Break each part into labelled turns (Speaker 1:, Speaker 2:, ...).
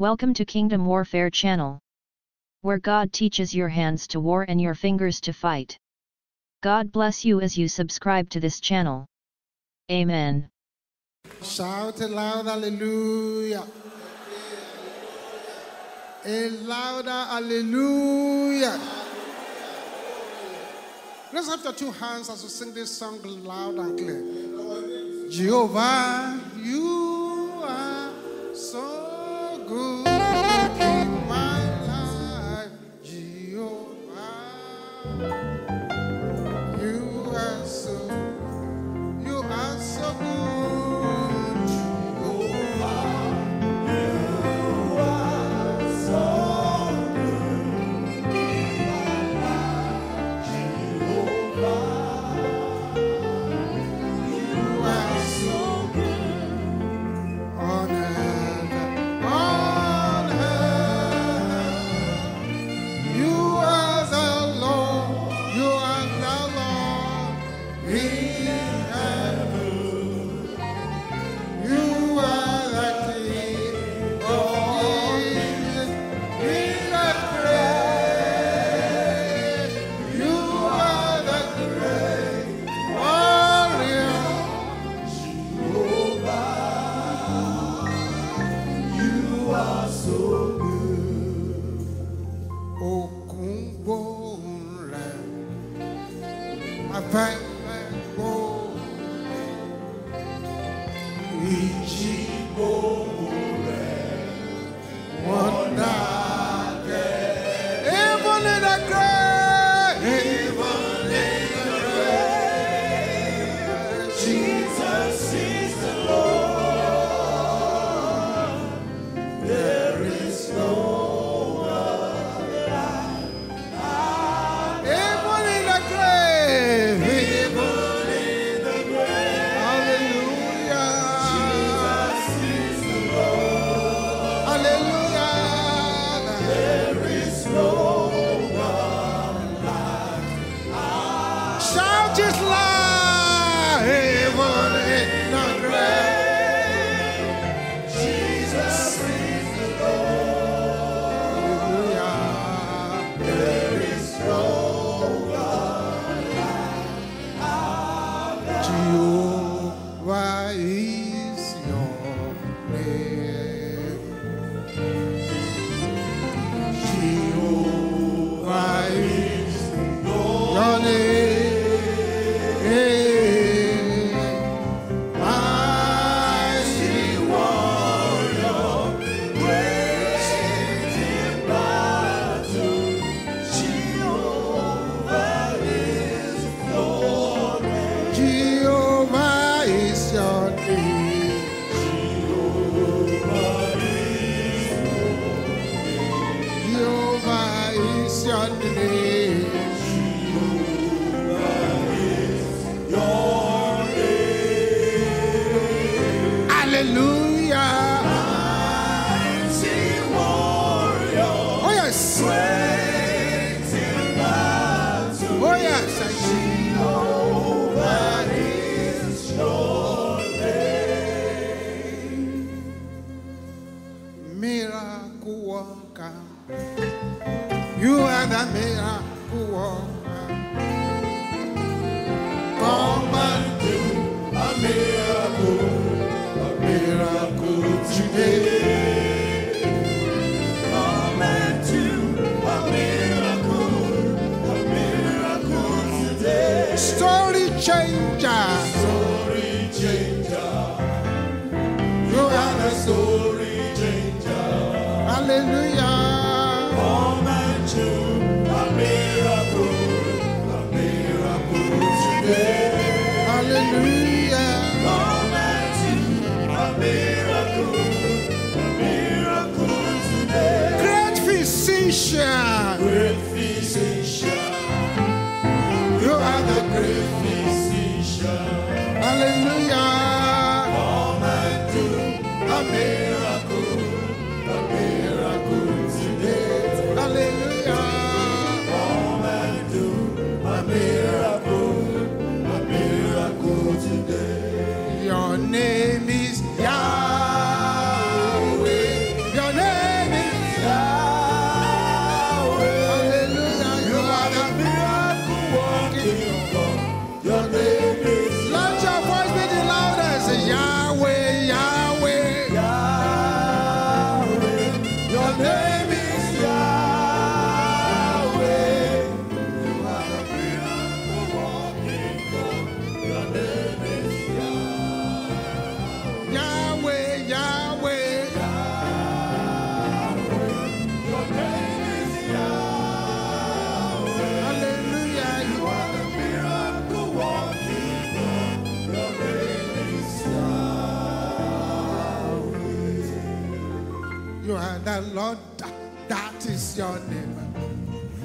Speaker 1: Welcome to Kingdom Warfare Channel. Where God teaches your hands to war and your fingers to fight. God bless you as you subscribe to this channel. Amen.
Speaker 2: Shout aloud, hallelujah. A louder hallelujah. Let's lift our two hands as we sing this song loud and clear. Jehovah. Ooh.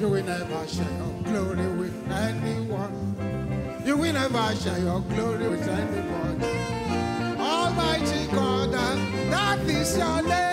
Speaker 2: You will never share your glory with anyone. You will never share your glory with anyone. Almighty God, that is your name.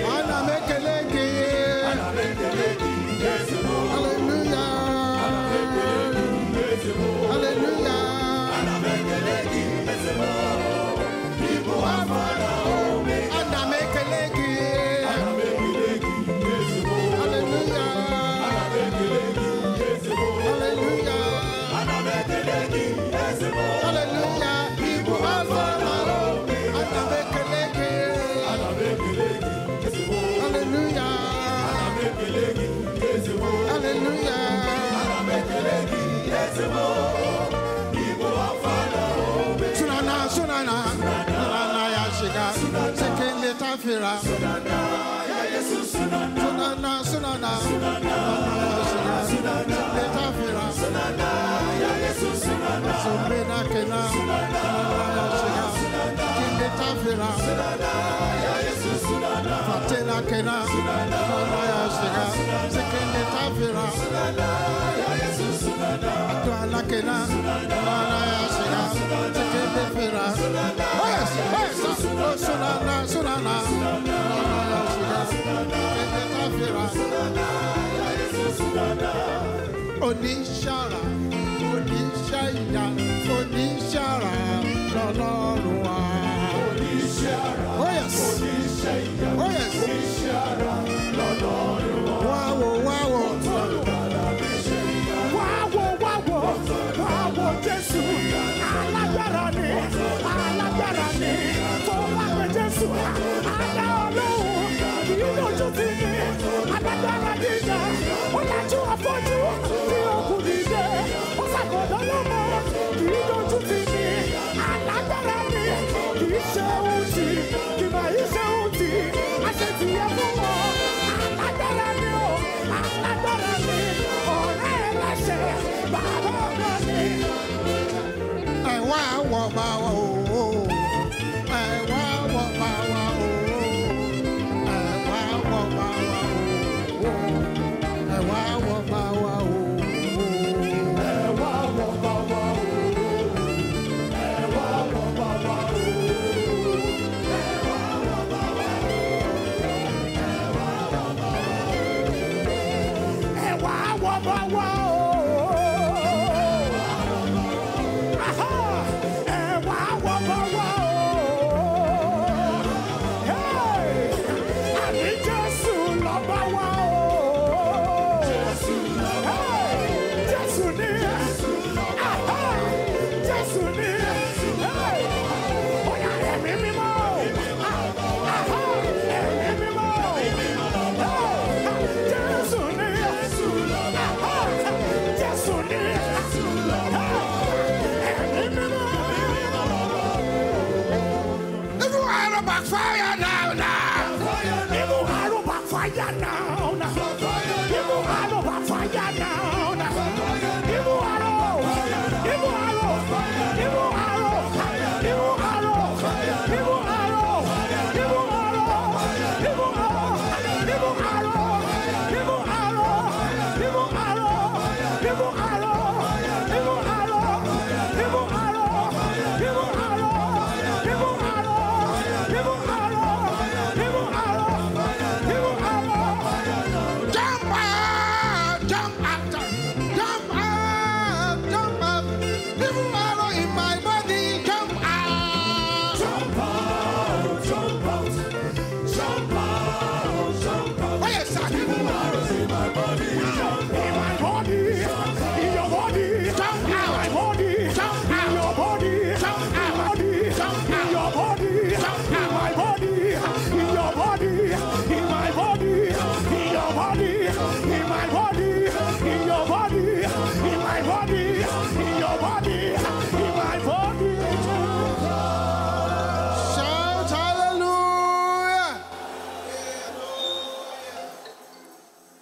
Speaker 2: Littafira. Sunana, sunana. Sunana. Sunana littafira. Fatina kena. Sunana ya shiga. Cikin littafira. Adwana kena. Sunana ya shiga. Oh yes, yes. Oh, sunana, sunana. Sunana littafira. oníṣàrà oníṣẹ́ ìyá oníṣàrà lọ́lọ́run wa. oníṣàrà oh yes oh
Speaker 3: bá pè Jésù àdá ọlọ́run í lójú tì ní alágbára gíga ó lajú afọ́jú tí òkú dìde ó ṣàkóso lọ́mọ í lójú tì ní alágbára ni kì í ṣe ohun tí kì máa yí ṣe ohun tí àṣetìyẹ fún wọn alágbára ni ó alágbára ni ọ̀rẹ́ ẹlẹ́ṣẹ̀ bàbá ọ̀gá ni.
Speaker 2: ẹ̀wá wọ̀ bá wa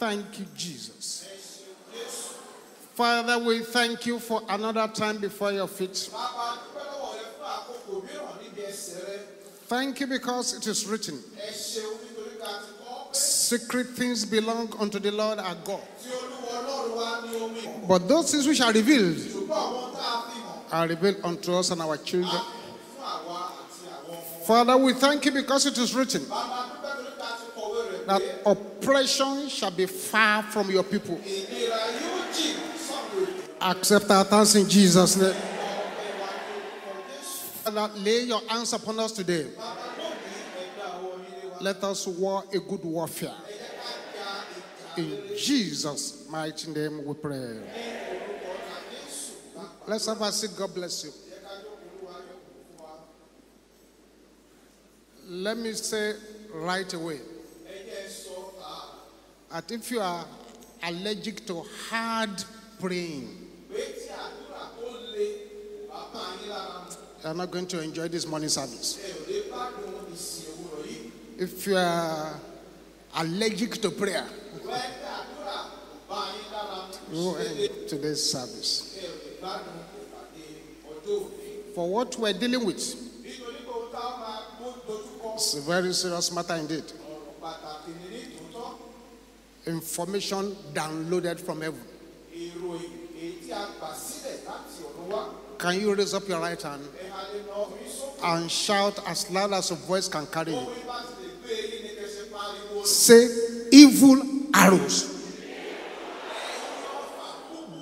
Speaker 4: thank you, Jesus. Father, we thank you for another time before your feet. Thank you because it is written. Secret things belong unto the Lord our God. But those things which are revealed are revealed unto us and our children. Father, we thank you because it is written that oppression shall be far from your people. Accept our thanks in Jesus' name. Father, lay your hands upon us today. Let us war a good warfare. In Jesus' mighty name we pray. Let's have a seat. God bless you. Let me say right away that if you are allergic to hard praying, you are not going to enjoy this morning service. If you are allergic to prayer, you end today's service. For what we're dealing with, it's a very serious matter indeed information downloaded from heaven. Can you raise up your right hand and shout as loud as your voice can carry you? Say, evil arrows.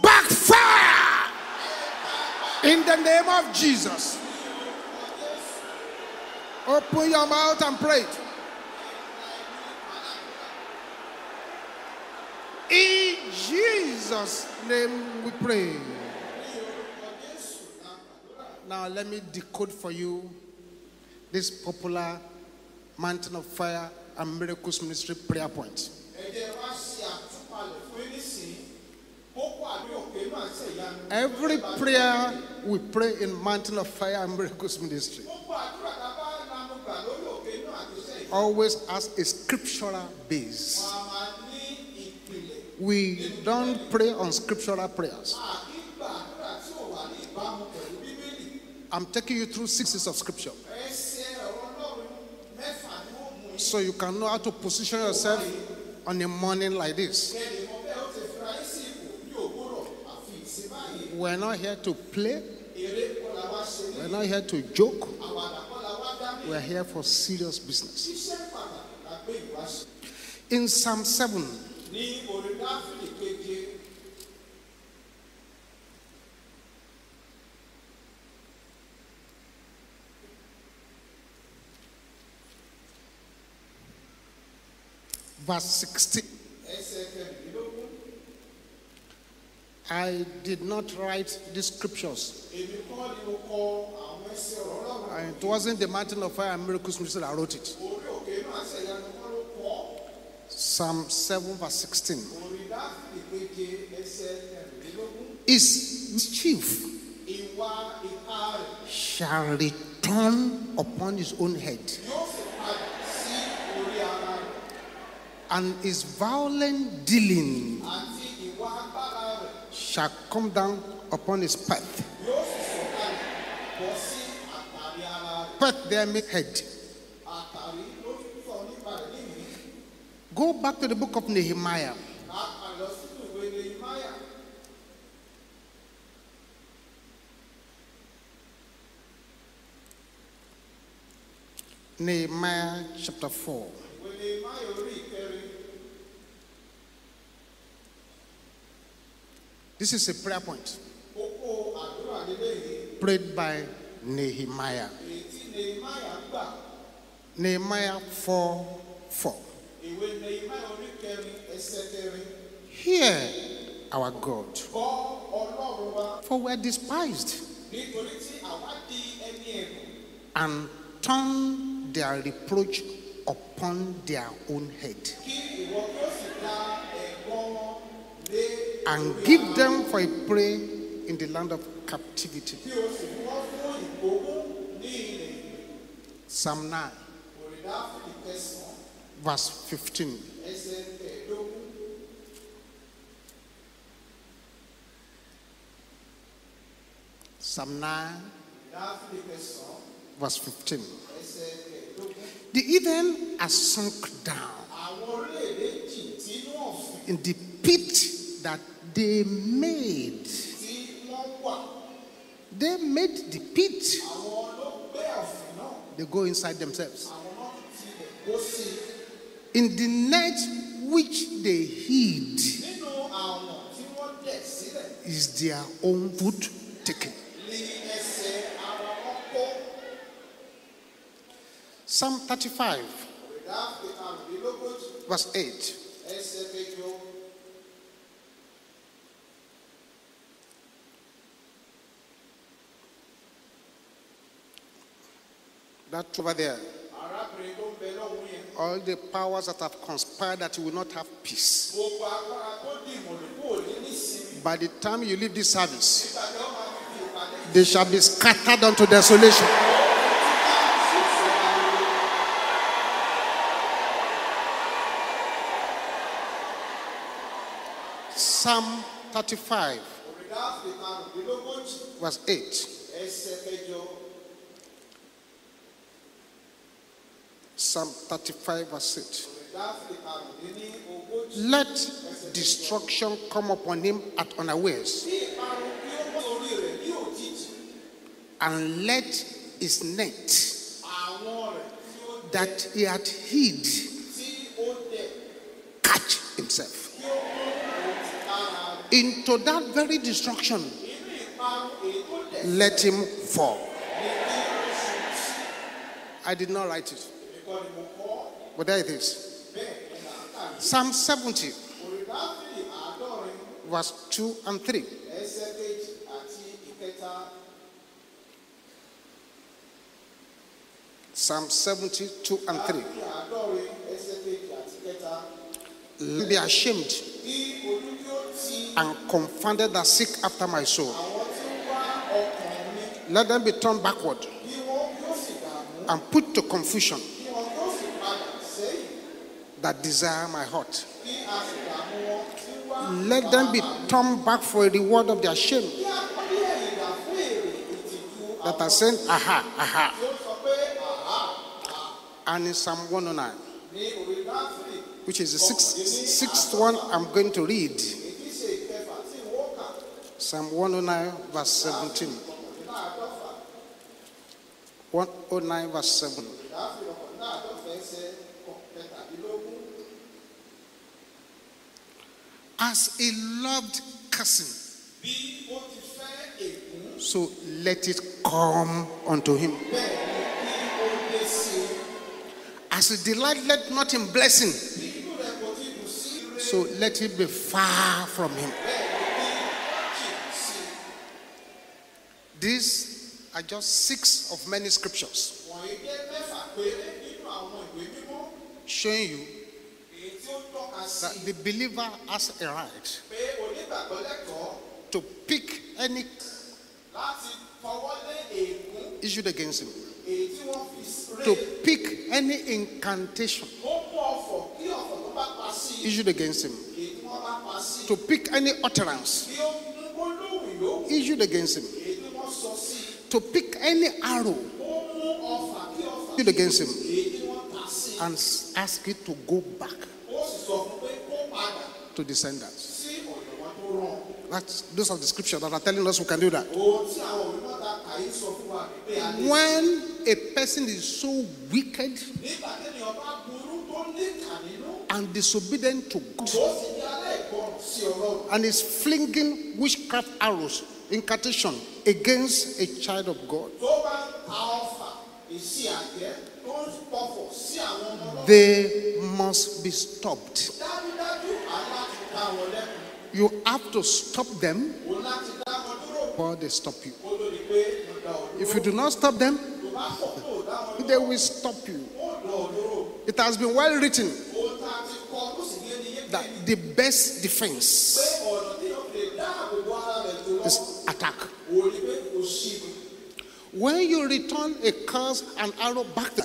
Speaker 4: Backfire! In the name of Jesus. Open your mouth and pray. Jesus' name we pray. Now, let me decode for you this popular Mountain of Fire and Miracles Ministry prayer point. Every prayer we pray in Mountain of Fire and Miracles Ministry always has a scriptural base we don't pray on scriptural prayers. I'm taking you through sixes of scripture. So you can know how to position yourself on a morning like this. We're not here to play. We're not here to joke. We're here for serious business. In Psalm 7,
Speaker 5: ní orí dáfírí keje
Speaker 4: verse
Speaker 5: sixteen.
Speaker 4: I did not write these scriptures. It wasn't the mountain of fire and miracles ministry that I wrote it. Psalm 7, verse 16.
Speaker 5: orí dáfídì keje ẹsẹ̀ kẹrìndínlógún
Speaker 4: His chief shall return upon his own head, and his violent dealing shall come down upon his path. Path there means head. Go back to the book of Nehemiah.
Speaker 5: nehemiah
Speaker 4: chapter 4.
Speaker 5: ìwé nehemiah orí ìkẹrin
Speaker 4: This is a prayer point prayed by Nehemiah.
Speaker 5: nehemiah
Speaker 4: Nehemiah 4 4.
Speaker 5: Ìwé nehemiah orí kẹrin ẹsẹ̀ kẹrin.
Speaker 4: Hear our God,
Speaker 5: gbọ́ ọlọ́run wa.
Speaker 4: For we are despised,
Speaker 5: nítorí tí àwa di ẹni ẹ̀bùn.
Speaker 4: And turn their reproach upon their own head,
Speaker 5: kí ìwọ kí ó sì dá ẹ̀gbọ́n wọn lé
Speaker 4: and give them for a prey in the land of captivity.
Speaker 5: kí o sì mú wọn fún ìgbógun ní ilẹ̀.
Speaker 4: Psalm 9,
Speaker 5: òrìdáfìdì kẹsàn-án
Speaker 4: verse 15. Psalm 9, verse 15. The heathen are sunk down in the pit that they made. They made the pit. They go inside themselves. In the net which they hid is their own foot taken. Psalm 35, verse 8. That over there. All the powers that have conspired that you will not have peace. By the time you leave this service, they shall be scattered unto desolation. Psalm 35, verse 8. Psalm 35, verse 8. Let destruction come upon him at unawares, and let his net that he had hid catch himself. Into that very destruction, let him fall. I did not write it,
Speaker 5: nìkan ni mo
Speaker 4: but there it is.
Speaker 5: bẹ́ẹ̀ ni là ń kà ní.
Speaker 4: Psalm 70,
Speaker 5: òrìdáfìdì
Speaker 4: verse 2 and 3.
Speaker 5: ẹsẹ̀ kejì àti ìkẹta
Speaker 4: Psalm 72 and 3.
Speaker 5: ní àádọ́rin ẹsẹ̀ kejì àti ìkẹta
Speaker 4: Be ashamed
Speaker 5: kí ojú kí ó ti
Speaker 4: and confounded that seek after my soul.
Speaker 5: àwọn tí ń wá ọkàn mi
Speaker 4: Let them be turned backward
Speaker 5: kí wọ́n kí ó sì dààmú
Speaker 4: and put to confusion that desire my heart. Let them be turned back for a reward of their shame that are saying, Aha, aha. And in Psalm 109,
Speaker 5: ní
Speaker 4: which is the sixth, sixth one I'm going to read. Psalm 109, verse 17. 109, verse 7. As a loved cousin, so let it come unto him. As a delight, let not in blessing, So let it be far from him. These are just six of many scriptures showing you that the believer has a right to pick any issued against him, to pick any incantation issued against him, to pick any utterance issued against him, to pick any arrow issued against him, and ask it to go back to
Speaker 5: rán
Speaker 4: That's, those are the scriptures that are telling us we can do that. When a person is so wicked and disobedient to God and is flinging witchcraft arrows, incantation against a child of God, they must be stopped. You have to stop them before they stop you. If you do not stop them, they will stop you. It has been well written that the best defense
Speaker 5: ọ̀nà tí yóò fi lè dáàbò bo ara rẹ̀ tó
Speaker 4: is
Speaker 5: lọ́wọ́
Speaker 4: attack.
Speaker 5: òun ni pé kò sí i
Speaker 4: When you return a curse and arrow back, to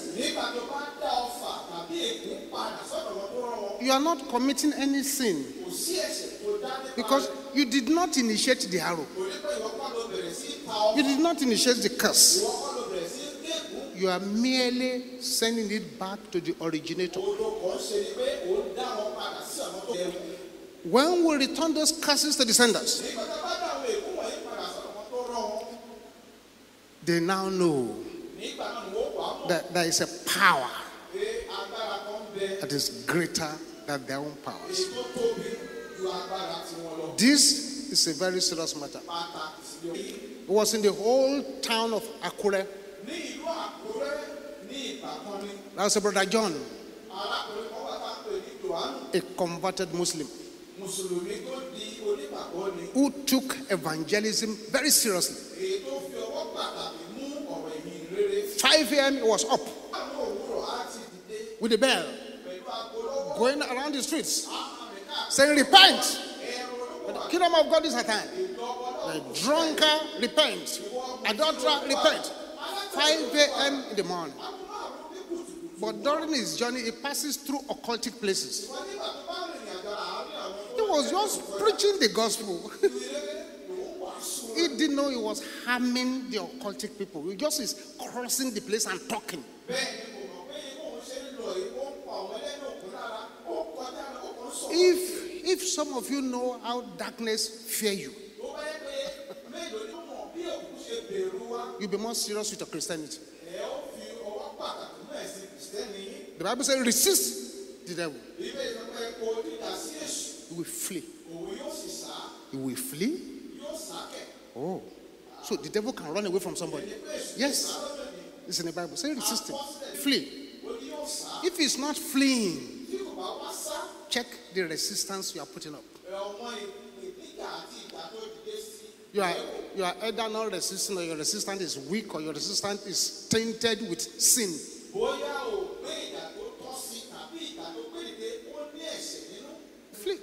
Speaker 4: you are not committing any sin because you did not initiate the arrow. You did not initiate the curse. You are merely sending it back to the originator. When we return those curses to the senders,
Speaker 5: nígbà tó bá dá àwọn ègún wọ̀nyí padà sọ́dọ̀ wọn tó rán wọn
Speaker 4: they now know that there is a power that is greater than their own powers. This is a very serious matter. It was in the whole town of Akure. That was a brother John,
Speaker 5: a
Speaker 4: converted Muslim, who took evangelism very seriously. 5 a.m. he was up with a bell, going around the streets, saying, Repent!
Speaker 5: olówó
Speaker 4: The kingdom of God is at hand. The drunkard, repent. Adulterer, repent. 5 a.m. in the morning. But during his journey, he passes through occultic places. He was just preaching the gospel. he didn't know he was harming the occultic people. He just is crossing the place and talking. If if some of you know how darkness fear you, you'll be more serious with your Christianity. The Bible says, resist the devil. He will flee. He will flee. Oh. So the devil can run away from somebody. Yes. It's in the Bible. Say resist. Flee. If he's not fleeing, check the resistance you are putting up. You are you are either not resisting or your resistance is weak or your resistance is tainted with sin. Flee.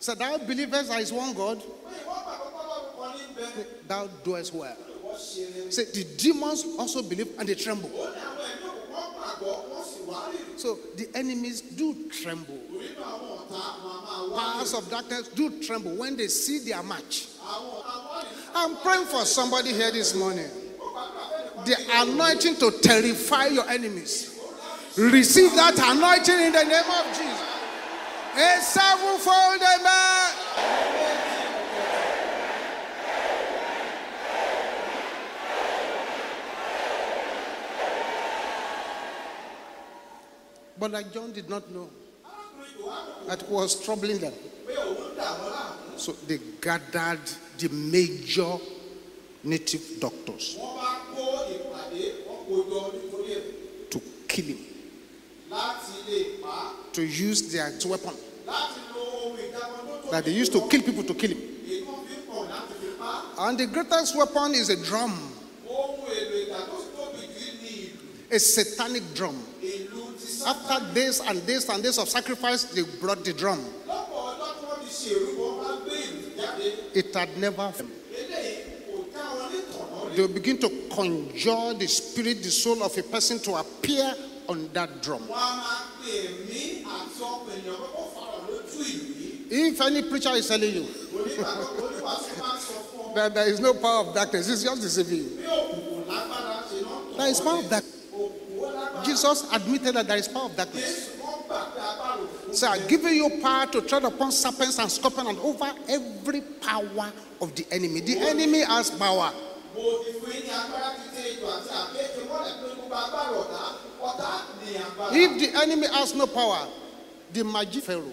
Speaker 4: So thou believest there is one God,
Speaker 5: pé ìwọ́n gbàgbọ́ pọ́lọ́run kan ní bẹ́ẹ̀
Speaker 4: thou doest well. Say the demons also believe and they tremble. So the enemies do tremble. Powers of darkness do tremble when they see their match. I'm praying for somebody here this morning. The anointing to terrify your enemies. Receive that anointing in the name of Jesus. A sevenfold amen. But like John did not know that was troubling them. So they gathered the major native doctors to kill him, to use their weapon that they used to kill people to kill him. And the greatest weapon is a drum, a satanic drum. After this and this and this of sacrifice, they brought the drum. It had never. They begin to conjure the spirit, the soul of a person to appear on that drum. If any preacher is telling you that there is no power of darkness, it's just deceiving you. There is power of darkness. Jesus admitted that there is power of darkness. So I've given you power to tread upon serpents and scorpions and over every power of the enemy. The enemy has power. If the enemy has no power, the magician Pharaoh,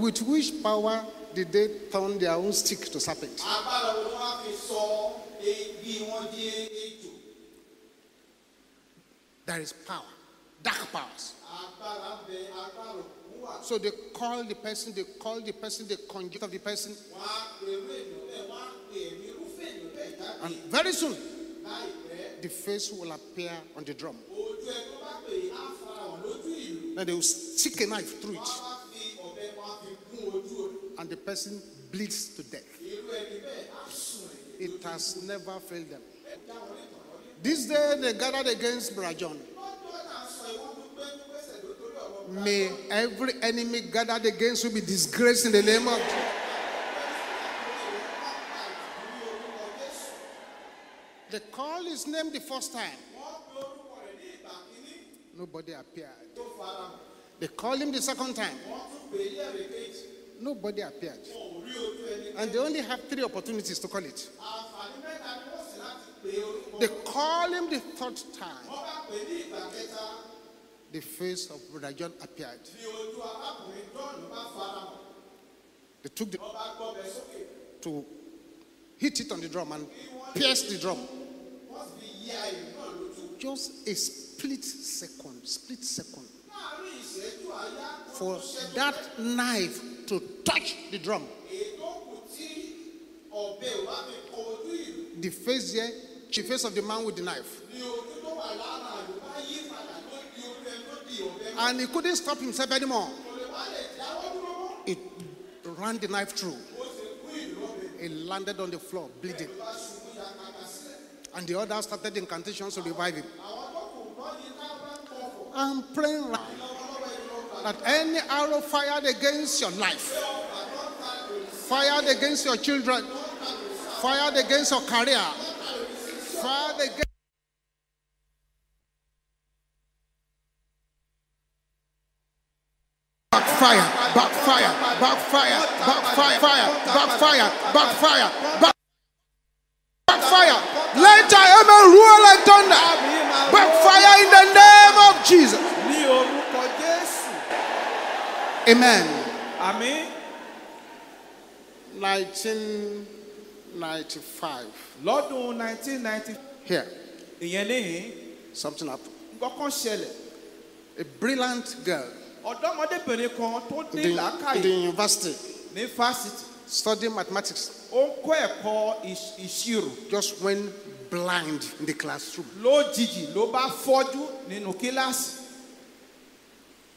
Speaker 4: with which power did they turn their own stick to serpent?
Speaker 5: agbára wo ni wọ́n á fi sọ bí wọ́n di ejò.
Speaker 4: There is power, dark powers.
Speaker 5: agbára ń bẹ agbára òkùnkùn wà.
Speaker 4: So they call the person, they call the person, they conjure of the person,
Speaker 5: wọ́n á pè irú ènìyàn bẹ́ẹ̀ wọ́n á pè mí irúfẹ́ ènìyàn bẹ́ẹ̀ jáde
Speaker 4: and very soon the face will appear on the drum.
Speaker 5: ojú ẹ tó bá pè é á fara hàn lójú ìlú.
Speaker 4: Then they will stick a knife through it, and the person bleeds to death. It has never failed them. This day they gathered against
Speaker 5: Brother John.
Speaker 4: May every enemy gathered against you be disgraced in the name of Jesus. They called his name the first time. Nobody appeared. They called him the second time. Nobody appeared. And they only have three opportunities to call it. They call him the third time. The face of Brother John appeared. They took the to hit it on the drum and pierce the drum. Just a split second, split second for that knife to touch the drum. The face there, the face of the man with the knife. And he couldn't stop himself anymore. It ran the knife through. It landed on the floor, bleeding. And the others started incantations to revive him. I'm praying right that any arrow fired against your life, fired against your children, fired against your career, fired against backfire, backfire, backfire, backfire, fire, backfire, backfire, back- backfire. Let your amen rule like thunder. Backfire in the name of Jesus. Amen.
Speaker 5: àmín.
Speaker 4: 1995.
Speaker 5: lọ́dún 1990
Speaker 4: Here,
Speaker 5: ìyẹn níhìn
Speaker 4: something happened.
Speaker 5: nǹkan ṣẹlẹ̀
Speaker 4: A brilliant girl
Speaker 5: ọ̀dọ́mọdébìnrin kan tó ní
Speaker 4: the, in
Speaker 5: làákàyè
Speaker 4: the university
Speaker 5: ní fásitì
Speaker 4: studying mathematics
Speaker 5: ó ń kọ́ ẹ̀kọ́ ìṣ- ìṣirò
Speaker 4: just went blind in the classroom.
Speaker 5: lójijì ló bá fọ́jú nínú kíláàsì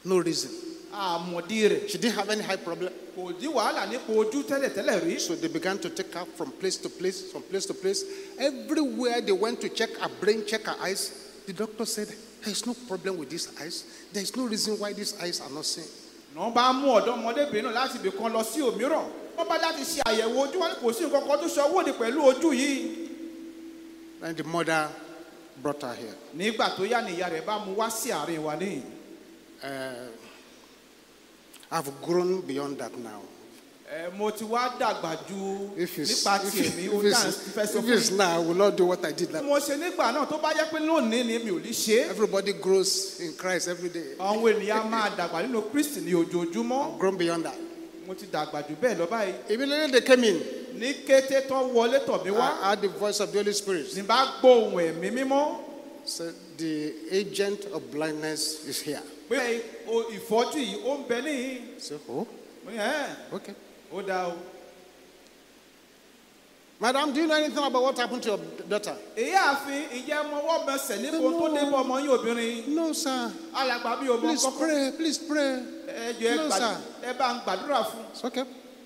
Speaker 4: No reason.
Speaker 5: Àmọ̀dí rẹ̀
Speaker 4: She didn't have any high problem.
Speaker 5: kò dí wàhálà nípa ojú tẹ́lẹ̀tẹ́lẹ̀ rí
Speaker 4: So they began to take her from place to place, from place to place. Everywhere they went to check her brain, check her eyes, the doctor said, There is no problem with these eyes. There is no reason why these eyes are not seeing.
Speaker 5: wọ́n bá mú ọ̀dọ́mọdébìnrin náà láti ibì kan lọ sí òmíràn wọ́n bá láti ṣe àyẹ̀wò ojú wọn kò sí nǹkan kan tó sọ owó òde pẹ̀lú ojú yìí
Speaker 4: And the mother brought her here.
Speaker 5: nígbà tó yá ni ìyá rẹ̀ bá mú wá sí àárín wa níhìn
Speaker 4: I've grown beyond that now.
Speaker 5: Eh, mo ti wá dàgbà ju
Speaker 4: If
Speaker 5: nípa
Speaker 4: if,
Speaker 5: ti èmi
Speaker 4: if
Speaker 5: ó
Speaker 4: it's,
Speaker 5: dáhùn sí fẹ́ sọ
Speaker 4: if it's now, I will not do what I did
Speaker 5: mo ṣe nígbà náà tó bá yẹ pé lónìí ni mi ò ní ṣe
Speaker 4: Everybody grows in Christ every day.
Speaker 5: àwọn ènìyàn máa dàgbà nínú kristi ní ojoojúmọ́
Speaker 4: I've grown beyond that.
Speaker 5: mo ti dàgbà jù bẹ́ẹ̀ lọ báyìí
Speaker 4: Immediately they came in,
Speaker 5: ní kété tó wọlé tọ̀ mí wá
Speaker 4: I heard the voice of the Holy Spirit.
Speaker 5: ní bá gbóhùn ẹ̀mí mímọ́
Speaker 4: So the agent of blindness is here.
Speaker 5: Pé ìfọ́jú yìí ó ń bẹ níhìn
Speaker 4: So,
Speaker 5: mo ní ẹ́
Speaker 4: okay.
Speaker 5: ó dáa o.
Speaker 4: Madam, do you know anything about what happened to your daughter?
Speaker 5: èyí ààfin ìjẹ́ mọwọ́ mẹsẹ̀ níbo tó dé bọ́ ọmọ yín obìnrin
Speaker 4: No, sir.
Speaker 5: alàgbà bí o mọ
Speaker 4: Please pray. Please pray.
Speaker 5: ẹ jọ ẹ bá ń gbàdúrà fún
Speaker 4: It's okay.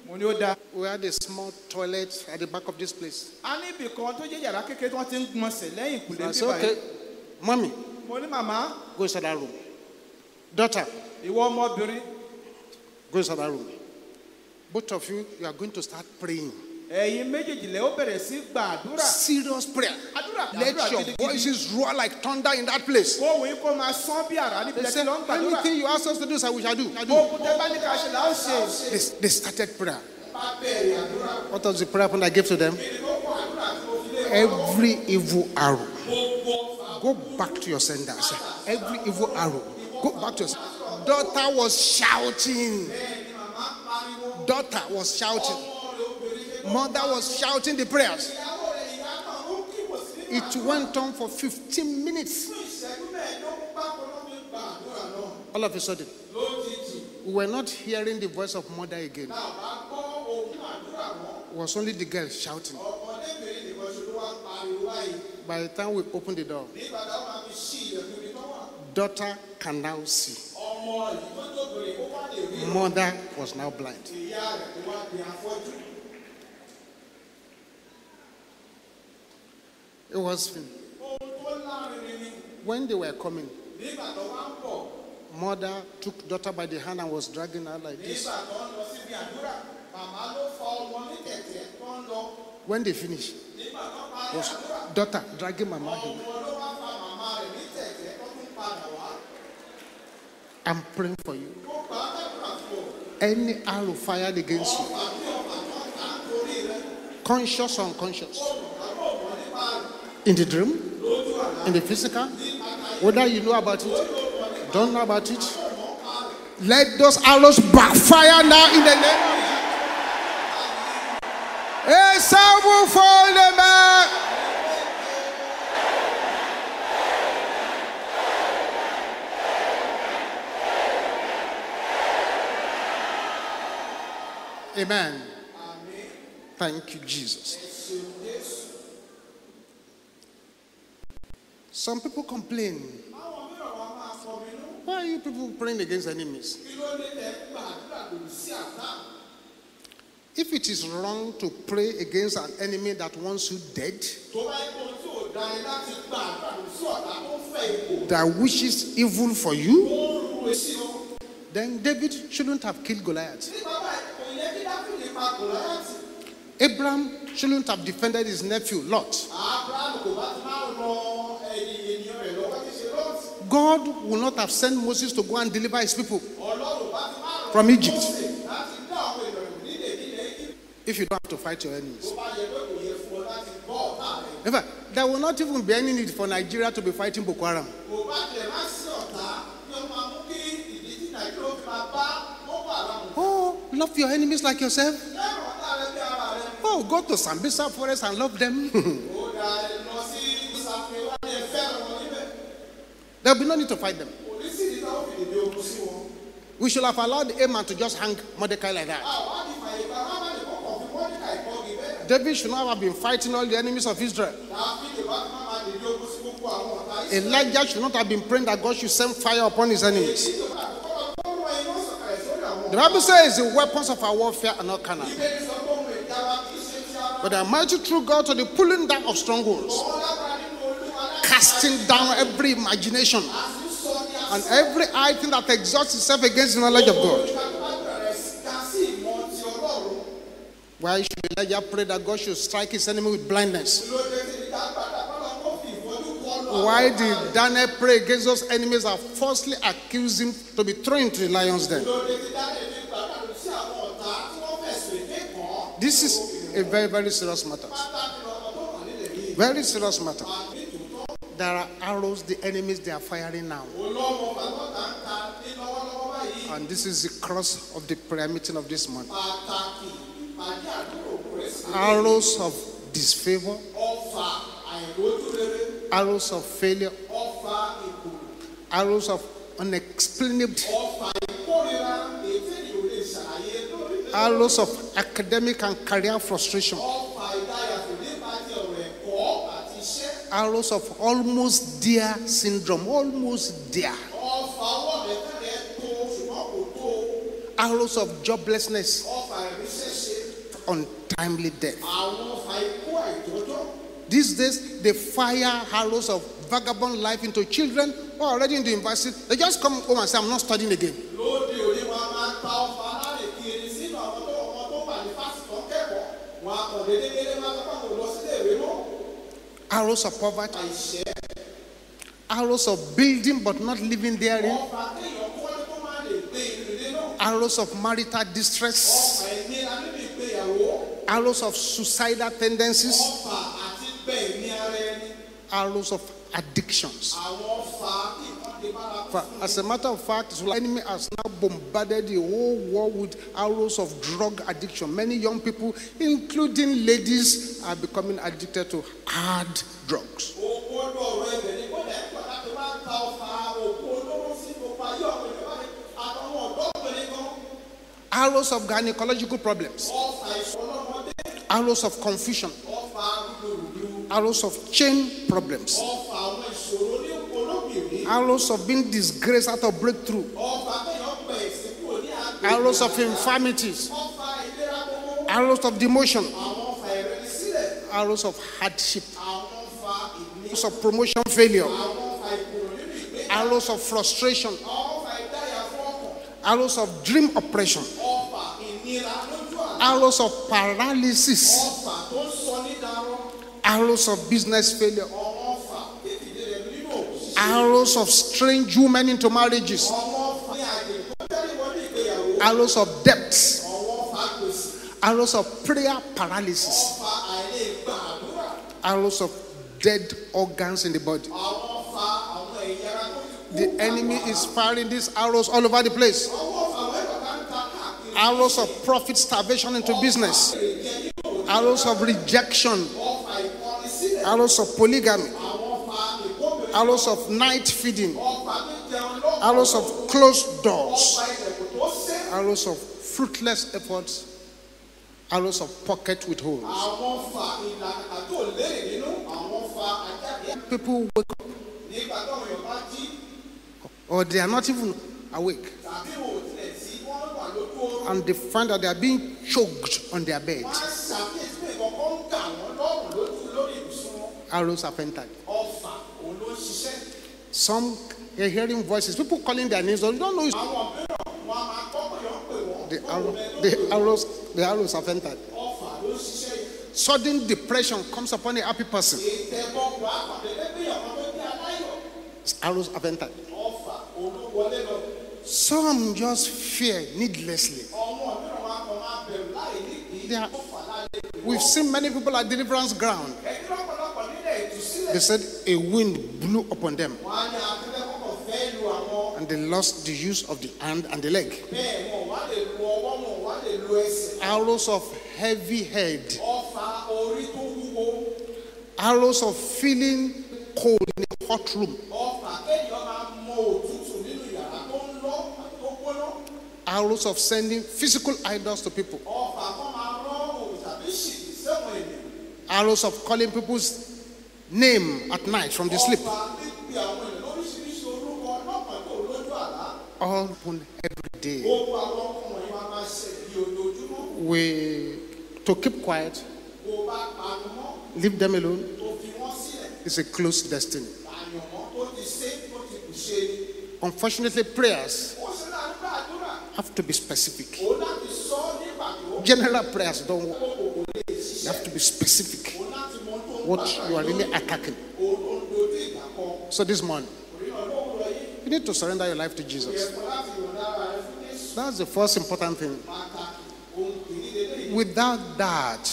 Speaker 5: mo ní ó dáa.
Speaker 4: We had a small toilet at the back of this place.
Speaker 5: a ní ibì kan tó jẹ́ yàrá kékeré tí wọ́n ti ń gbọ̀nsẹ̀ lẹ́yìn ìkùlé
Speaker 4: I said, okay, mommy,
Speaker 5: mo ní màmá
Speaker 4: go inside that room. Daughter,
Speaker 5: ìwọ ọmọbìnrin
Speaker 4: go inside that room. Both of you, you are going to start praying.
Speaker 5: ẹ̀yin méjèèjì lẹ́ ó bẹ̀rẹ̀ sí gbàdúrà
Speaker 4: Serious prayer.
Speaker 5: àdúrà
Speaker 4: Let your voices roar like thunder in that place.
Speaker 5: kóhùn yín kó máa sán bí àrá níbi
Speaker 4: They
Speaker 5: lẹ́tí
Speaker 4: said,
Speaker 5: lọ́ ń gbàdúrà
Speaker 4: anything you ask us to do, sir, we shall do. Shall
Speaker 5: tẹ́ bá ní ká ṣe là ó ṣe
Speaker 4: They, they started prayer. What was the prayer point I gave to them? Every evil arrow, go back to your senders. Every evil arrow, go back to us. Daughter was shouting. Daughter was shouting. Mother was shouting the prayers. It went on for 15 minutes. All of a sudden, we were not hearing the voice of mother again. It was only the girl shouting. By the time we opened the door, daughter can now see. Mother was now blind. It was when they were coming. Mother took daughter by the hand and was dragging her like this. When they finished, daughter dragging my away. I'm praying for you. Any arrow fired against you, conscious or unconscious, in the dream, in the physical, whether you know about it, don't know about it, let those arrows backfire now in the name of a sevenfold amen. Amen. Thank you, Jesus. Some people complain. Why are you people praying against enemies? If it is wrong to pray against an enemy that wants you dead, that wishes evil for you, then David shouldn't have killed Goliath. Abraham shouldn't have defended his nephew Lot. God will not have sent Moses to go and deliver his people from Egypt if you don't have to fight your enemies. In fact, there will not even be any need for Nigeria to be fighting Boko Haram. Love your enemies like yourself. Oh, go to Sambisa forest and love them. There'll be no need to fight them. We should have allowed Haman to just hang Mordecai like that. David should not have been fighting all the enemies of Israel. Elijah should not have been praying that God should send fire upon his enemies. The Bible says the weapons of our warfare are not carnal, but are mighty through God to the pulling down of strongholds, casting down every imagination and every high thing that exalts itself against the knowledge of God. Why should Elijah pray that God should strike his enemy with blindness? Why did Daniel pray against those enemies that falsely accused him to be thrown into the lion's den? This is a very, very serious matter. Very serious matter. There are arrows the enemies they are firing now. And this is the cross of the prayer meeting of this month. Arrows of disfavor, arrows of failure, arrows of unexplainable, arrows of academic and career frustration, arrows of almost there syndrome, almost
Speaker 5: tó
Speaker 4: arrows of joblessness, untimely death. These days, they fire arrows of vagabond life into children who are already in the university. They just come home and say, I'm not studying again.
Speaker 5: lóde òní wọn a máa ta ọfà aláàrẹ kiri sínú àwọn tó ọmọ tó wà ní fásitì tó ń kẹ́kọ̀ọ́. Wọn a kàn déédéé déédéé máa sọ pé àwọn ò lọ sílé ìwé mọ́.
Speaker 4: Arrows of poverty, arrows of building but not living therein,
Speaker 5: ọfà kéèyàn kọ́lé tó máa lè gbé ìlú ilé náà.
Speaker 4: Arrows of marital distress,
Speaker 5: ọfà ìnira nínú ìgbéyàwó.
Speaker 4: Arrows of suicidal tendencies, arrows of addictions.
Speaker 5: àwọn ọfà kí nǹkan dé bára
Speaker 4: For- As a matter of fact, the enemy has now bombarded the whole world with arrows of drug addiction. Many young people, including ladies, are becoming addicted to hard drugs.
Speaker 5: owó lọ́rọ̀ ẹ̀bẹ̀ ní kódà ẹ̀ pàtàkì tó bá ń ta ọfà òkú olóró sí gbogbo ayé ọ̀pọ̀ ìjọba rẹ̀ àtàwọn ọ̀dọ́bìnrin gan
Speaker 4: Arrows of gynecological problems, arrows of confusion, arrows of chain problems,
Speaker 5: ọfà àwọn ìṣòro ní olóbìnrin.
Speaker 4: Arrows of being disgraced out of breakthrough,
Speaker 5: ọfà kéèyàn pẹ̀ ẹ̀sìn kúrò ní àgbẹ̀
Speaker 4: arrows of infirmities,
Speaker 5: ọfà ìlera gbogbo.
Speaker 4: Arrows of demotion,
Speaker 5: àwọn ọfà ìrẹni sílẹ̀
Speaker 4: arrows of hardship,
Speaker 5: àwọn ọfà ìní
Speaker 4: arrows of promotion failure,
Speaker 5: àwọn ọfà ìkòrò nínú ìgbé.
Speaker 4: Arrows of frustration,
Speaker 5: àwọn ọfà ìdáyà fún ọkàn.
Speaker 4: Arrows of dream oppression,
Speaker 5: ọfà ìnira lójú àlá.
Speaker 4: Arrows of paralysis,
Speaker 5: ọfà tó ń
Speaker 4: arrows of business failure, arrows of strange women into marriages, arrows of debts, arrows of prayer paralysis, arrows of dead organs in the body. The enemy is firing these arrows all over the place. Arrows of profit starvation into business, arrows of rejection, arrows of polygamy, arrows of night feeding, arrows of closed doors, arrows of fruitless efforts, arrows of pocket with holes. People wake up. Or they are not even awake. And they find that they are being choked on their bed. Arrows have entered.
Speaker 5: ọfà òun ló ń ṣiṣẹ́
Speaker 4: Some are hearing voices, people calling their names, or you don't know it's
Speaker 5: àwọn mìíràn wọn a máa kọ́kọ́ yọ̀ ń pè wọ́n
Speaker 4: the, arrow, the arrows. The arrows have entered.
Speaker 5: ọfà ló ń ṣiṣẹ́ yìí
Speaker 4: Sudden depression comes upon a happy person.
Speaker 5: ìtẹ̀bọ̀ wà pàdé lẹ́gbẹ̀ẹ́ àwọn tó jẹ́ aláyọ̀
Speaker 4: Arrows have entered.
Speaker 5: ọfà òun ló wọlé lọ
Speaker 4: Some just fear needlessly.
Speaker 5: ọmọ mìíràn wọn kàn máa bẹ̀rù láì nídìí
Speaker 4: They are- We've seen many people at deliverance ground. They said a wind blew upon them and they lost the use of the hand and the leg. Arrows of heavy head, arrows of feeling cold in a hot room, arrows of sending physical idols to people, arrows of calling people's name at night from the sleep.
Speaker 5: ọfà pípi àwọn ènìyàn lóríṣiríṣi orúkọ lọ́pàá tó
Speaker 4: All happen every day.
Speaker 5: gbogbo àwọn ọkọ wọ̀nyí wá máa ṣe bí ojoojúmọ́
Speaker 4: We to keep quiet,
Speaker 5: bó bá panu
Speaker 4: leave them alone.
Speaker 5: tó fi wọ́n sílẹ̀
Speaker 4: It's a closed destiny.
Speaker 5: àyànmọ́ tó ti ṣe tó ti kù ṣe ni.
Speaker 4: Unfortunately, prayers
Speaker 5: ó ṣe láti bá àdúrà
Speaker 4: have to be specific.
Speaker 5: òun láti sọ ọ́ ní pàtó
Speaker 4: General prayers don't work.
Speaker 5: kókò kò lè
Speaker 4: You have to be specific. What you are really attacking. So this morning, you need to surrender your life to Jesus. That's the first important thing. Without that,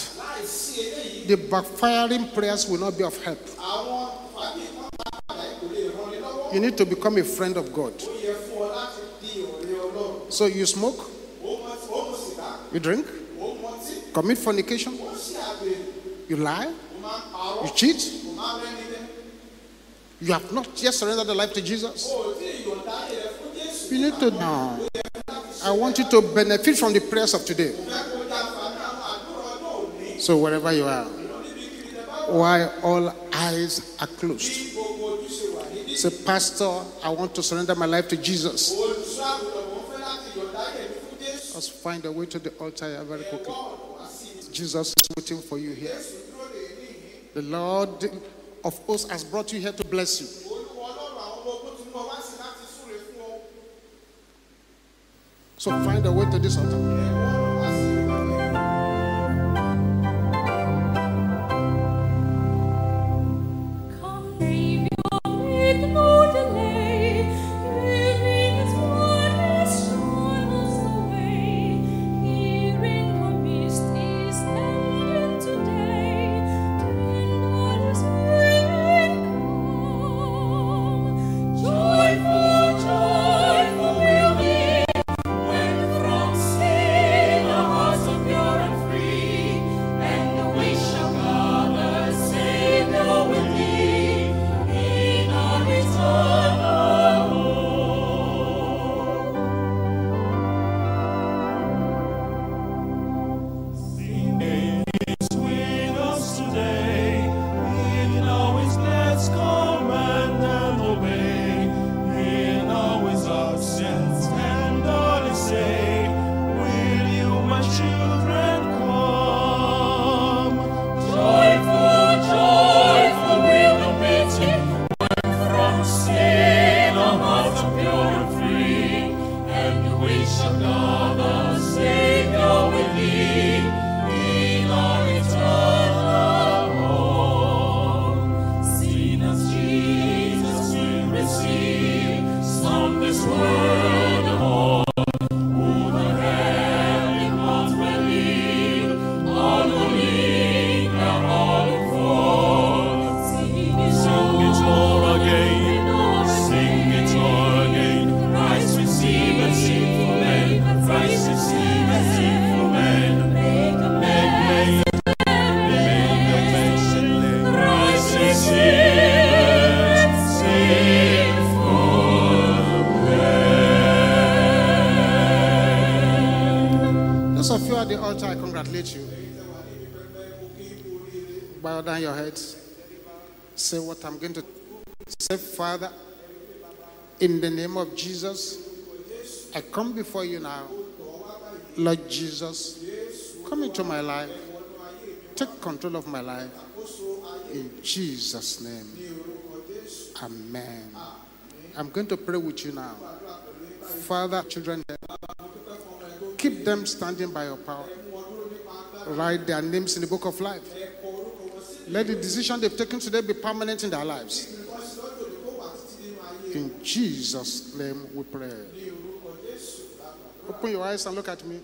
Speaker 4: the backfiring prayers will not be of help. You need to become a friend of God. So you smoke, you drink, commit fornication, you lie,
Speaker 5: ó máa ń parọ́
Speaker 4: you cheat. You have not yet surrendered your life to Jesus.
Speaker 2: You need to know. I want you to benefit from the prayers of today. So, wherever you are, while all eyes are closed, say, Pastor, I want to surrender my life to Jesus. Let's find a way to the altar very quickly. Jesus is waiting for you here. The Lord of hosts has brought you here to bless you. So find a way to this altar. Father. In the name of Jesus, I come before you now. Lord Jesus, come into my life. Take control of my life. In Jesus' name. Amen. I'm going to pray with you now. Father, children, keep them standing by your power. Write their names in the book of life. Let the decision they've taken today be permanent in their lives. In Jesus' name we pray. Open your eyes and look at me.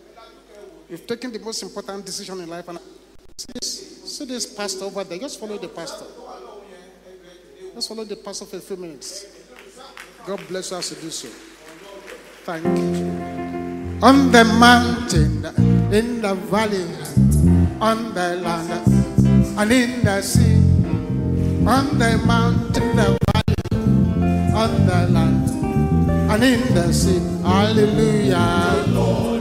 Speaker 2: You've taken the most important decision in life. And see this, pastor over there. Just follow the pastor. Just follow the pastor for a few minutes. God bless us to do so. Thank you. On the mountain, in the valley, on the land, and in the sea. On the mountain, the on the land, and in the sea. Hallelujah.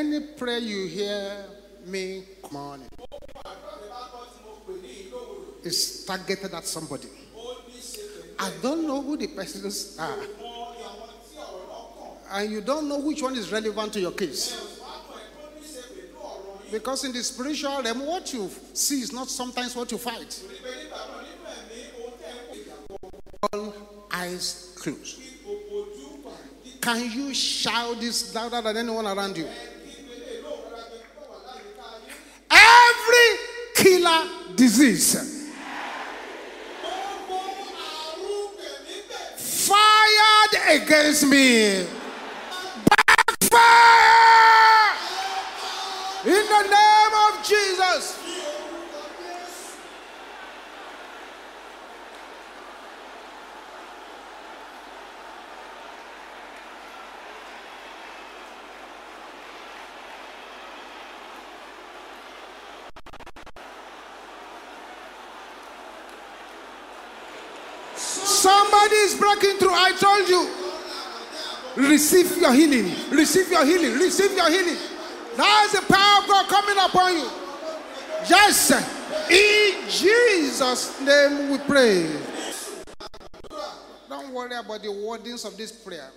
Speaker 4: Any prayer you hear me morning is targeted at somebody. I don't know who the persons are. And you don't know which one is relevant to your case. Because in the spiritual realm, what you see is not sometimes what you fight. All eyes closed. Can you shout this louder than anyone around you? Every killer disease fired against me. Backfire! In the name of Jesus. Somebody is breaking through. I told you. Receive your healing. Receive your healing. Receive your healing. That's the power of God coming upon you. Yes. In Jesus' name we pray. Don't worry about the wordings of this prayer.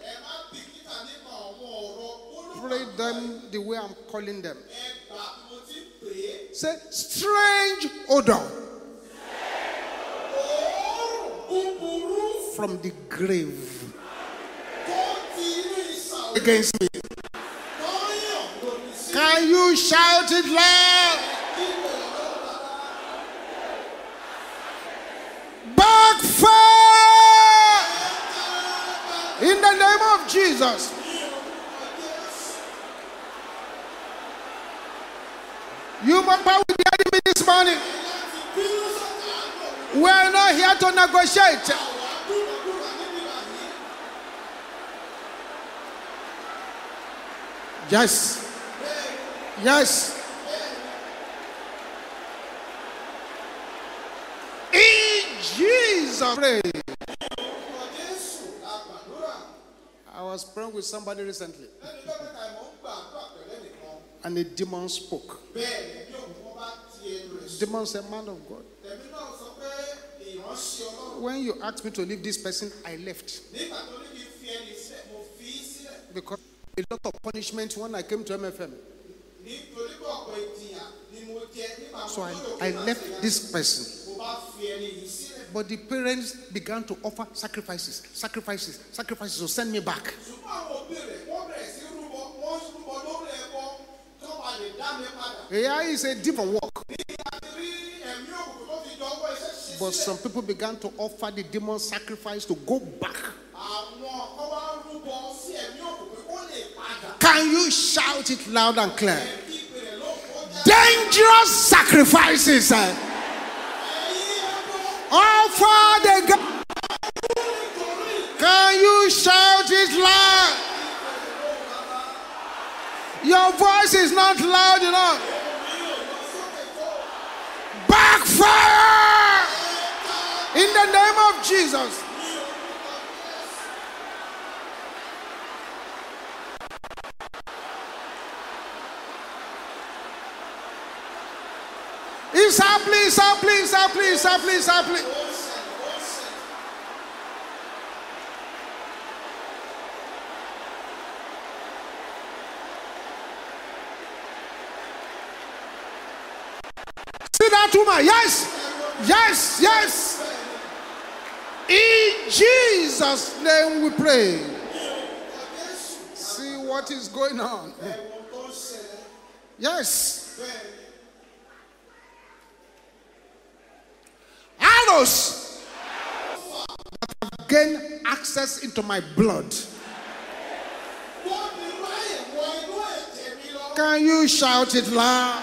Speaker 4: Pray them the way I'm calling them. Say, strange odor from the grave against me. Can you shout it loud? Backfire in the name of Jesus. You must power with the enemy this morning. We are not here to negotiate. Yes. Yes. In Jesus' name. I was praying with somebody recently, and a demon spoke. Demon said, Man of God, when you asked me to leave this person, I left. Because a lot of punishment when I came to MFM. So I, I left this person. But the parents began to offer sacrifices, sacrifices, sacrifices to send me back. Yeah, it's a different work. But some people began to offer the demon sacrifice to go back. Can you shout it loud and clear? Dangerous sacrifices. eh? Offer the God. Can you shout it loud? Your voice is not loud enough. Backfire in the name of Jesus. It's happening, it's please, happening, it's happening, it's happening. See that woman? Yes, yes, yes. In Jesus' name we pray. See what is going on. Yes. Arrows that have gained access into my blood. Can you shout it loud?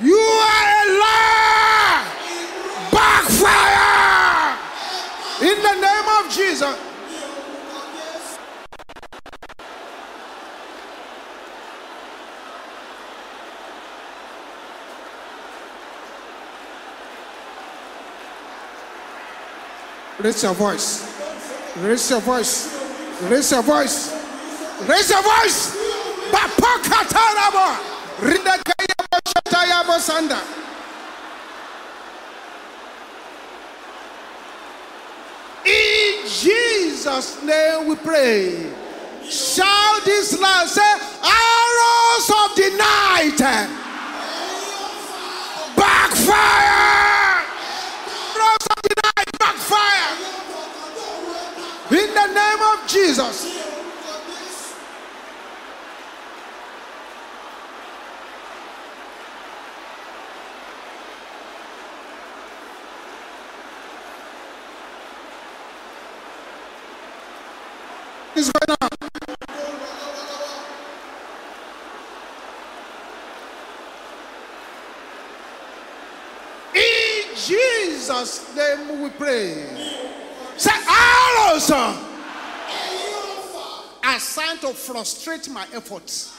Speaker 4: You are a liar! Backfire! In the name of Jesus. Raise your voice. Raise your voice. Raise your voice. Raise your voice. Bapakatarabo. Ridakayabo shatayabo sanda. In Jesus' name we pray. Shout this loud. Say, arrows of the night. Backfire. Jesus. Is going on. In Jesus' name we pray. Say arrows uh, assigned to frustrate my efforts.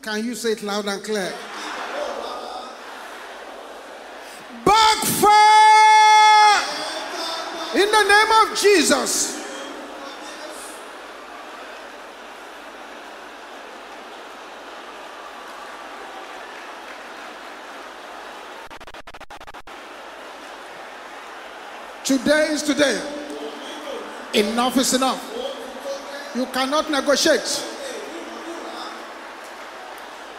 Speaker 4: Can you say it loud and clear? Backfire in the name of Jesus. Today is today. Enough is enough. You cannot negotiate.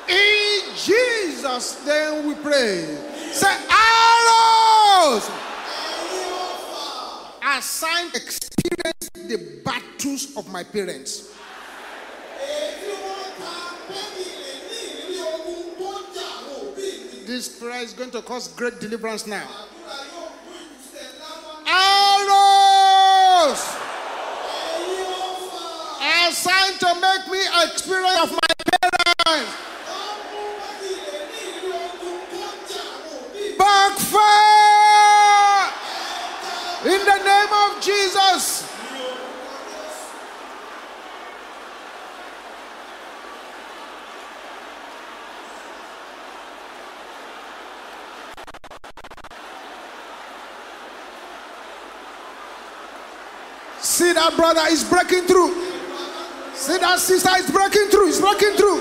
Speaker 4: In Jesus' name we pray. Say arrows assigned to experience the battles of my parents. This prayer is going to cause great deliverance now. Arrows assigned to make me experience of my parents. Backfire in the name of Jesus. See that brother is breaking through. See that sister is breaking through. It's breaking through.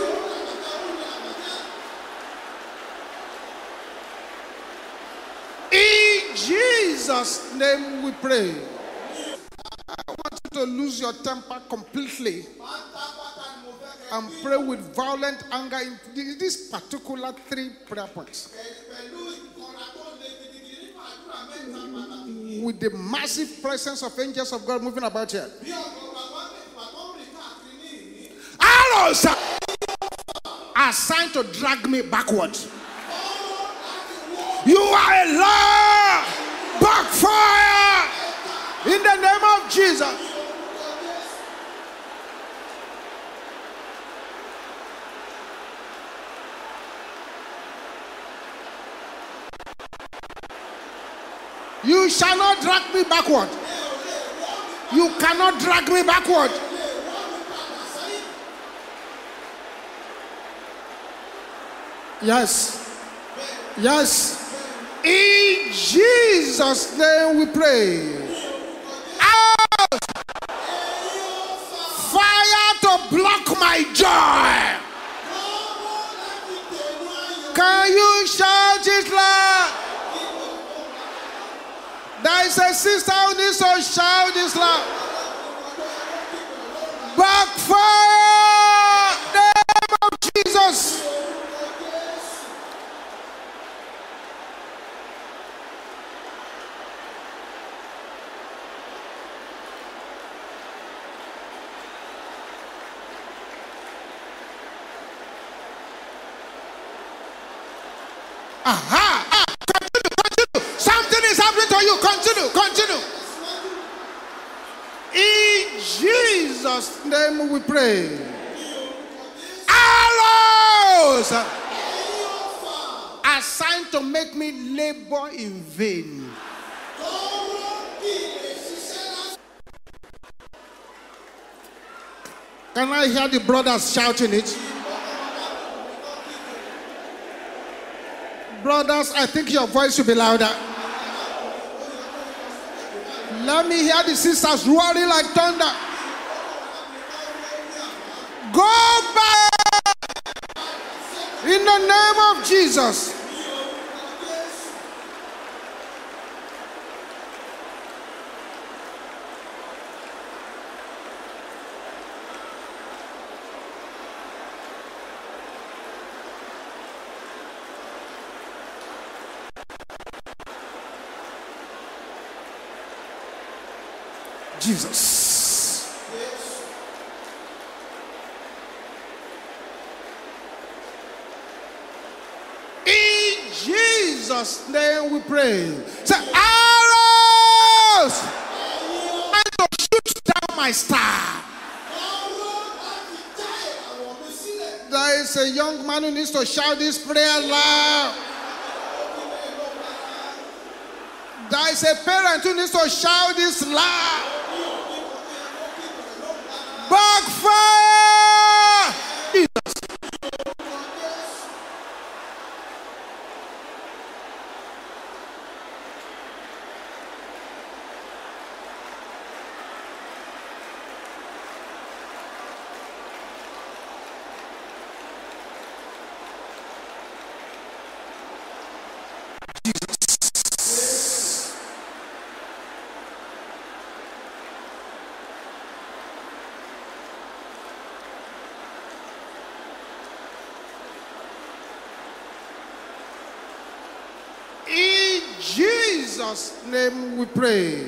Speaker 4: In Jesus' name we pray. I want you to lose your temper completely and pray with violent anger in this particular three prayer points. With the massive presence of angels of God moving about here. Are assigned to drag me backward. You are a liar. Backfire. In the name of Jesus. You shall not drag me backward. You cannot drag me backward. Yes. Yes. In Jesus' name we pray. Out! Fire to block my joy. Can you shout it loud? There is a sister who needs to shout this loud. Backfire! Name of Jesus. Aha! Ah, continue, continue. Something is happening to you. Continue, continue. In Jesus' name we pray. Arrows assigned to make me labor in vain. Can I hear the brothers shouting it? Brothers, I think your voice should be louder. Let me hear the sisters roaring like thunder. In the name of Jesus. Jesus. In Jesus' name we pray. Say, arrows! And to shoot down my star. There is a young man who needs to shout this prayer loud. There is a parent who needs to shout this loud. Backfire! Jesus. In Jesus' name we pray.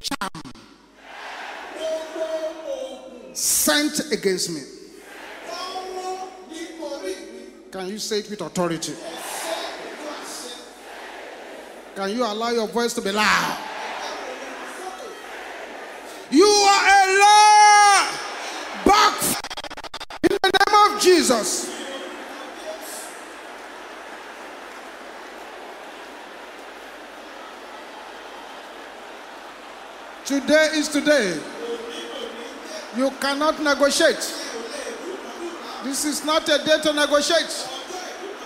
Speaker 4: Charm. Sent against me. Can you say it with authority? Can you allow your voice to be loud? You are a liar. Back in the name of Jesus. Today is today. You cannot negotiate. This is not a day to negotiate.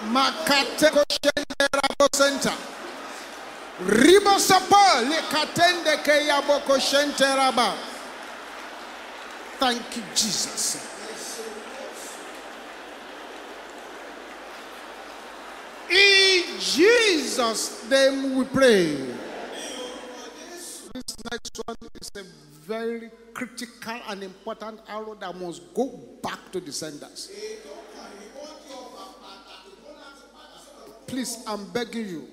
Speaker 4: Makate Koshenderabo Center. Ribo Sapa Lekatende Keyaboko Shenteraba. Thank you, Jesus. In Jesus' name we pray. This one is a very critical and important arrow that must go back to the senders. Please, I'm begging you.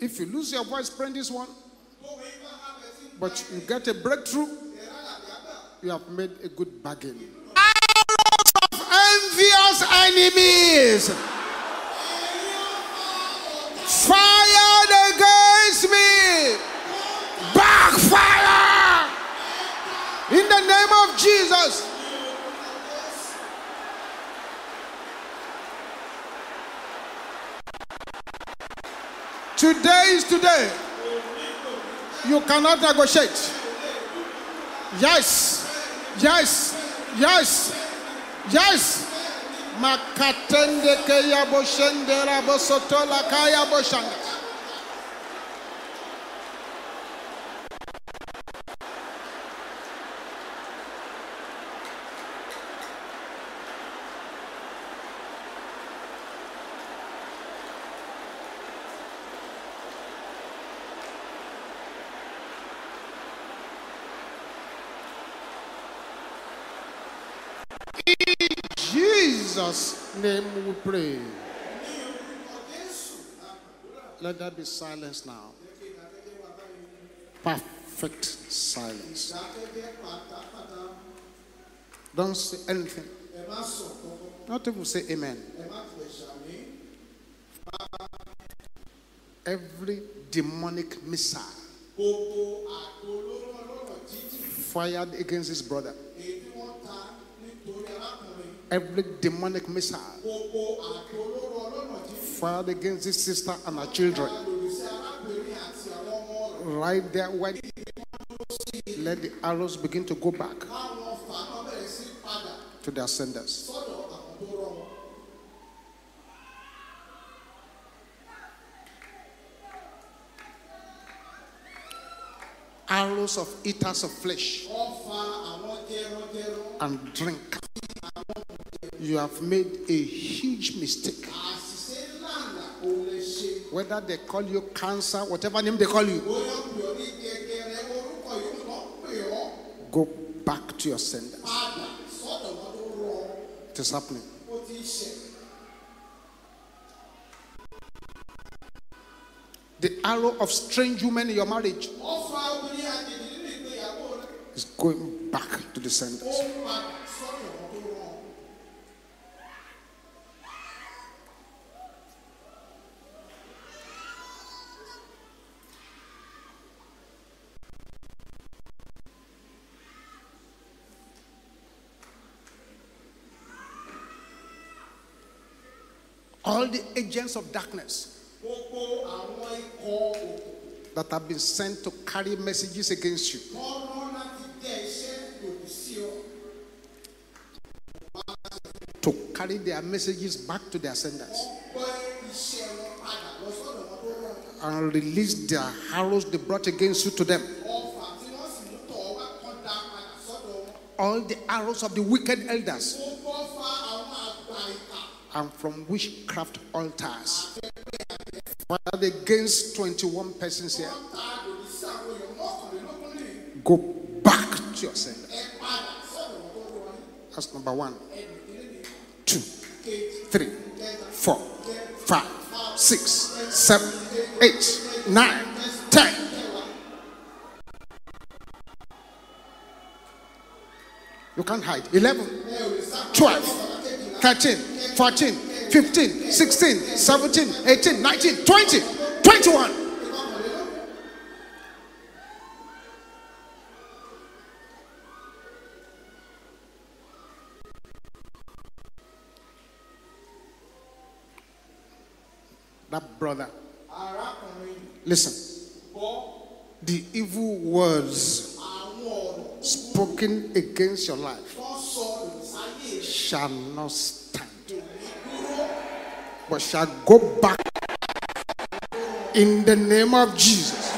Speaker 4: If you lose your voice, print this one. But you get a breakthrough, you have made a good bargain. Arrows of envious enemies fired against me backfire in the name of Jesus. Today is today. You cannot negotiate. Yes, yes, yes, yes. Makatende kaya boshendera bosotola kaya boshanda. Jesus' name we pray. Let there be silence now. Perfect silence. Don't say anything. Not even say amen. Every demonic missile fired against his brother, every demonic missile fired against his sister and her children, right there where let the arrows begin to go back to their senders. Arrows of eaters of flesh and drink. You have made a huge mistake. Whether they call you cancer, whatever name they call you, go back to your
Speaker 5: ọ́.
Speaker 4: It is happening. The arrow of strange women in your marriage is going back to the
Speaker 5: ó
Speaker 4: All the agents of darkness
Speaker 5: gbogbo àwọn ikọ̀ òkùnkùn
Speaker 4: that have been sent to carry messages against you,
Speaker 5: wọ́n rán láti jẹ́ iṣẹ́ lòdì sí ọ.
Speaker 4: to carry their messages back to their senders
Speaker 5: gbọ́ iṣẹ́ wọn padà lọ sọ́dọ̀ wọn tó rọ ọ́.
Speaker 4: and release their arrows they brought against you to them.
Speaker 5: ọfà tí wọ́n sì mú tọ̀ ọ́ wá kán dá padà sọ́dọ̀ wọn.
Speaker 4: All the arrows of the wicked elders and from witchcraft altars fired against 21 persons here. Go back to your senders.
Speaker 5: ẹ padà sọ́dọ̀ wọn tó rọ yín.
Speaker 4: That's number one, two, three, four, five, six, seven, eight, nine, ten. You can't hide. 11, 12, 13, 14, 15, 16, 17, 18, 19, 20, 21. That brother, listen. The evil words spoken against your life shall not stand, but shall go back in the name of Jesus.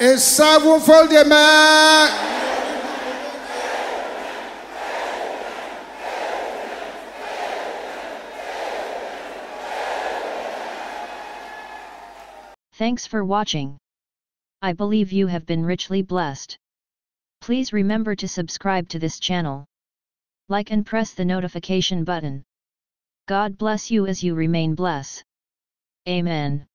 Speaker 4: A sevenfold amen.
Speaker 1: Thanks for watching. I believe you have been richly blessed. Please remember to subscribe to this channel. Like and press the notification button. God bless you as you remain bless. Amen.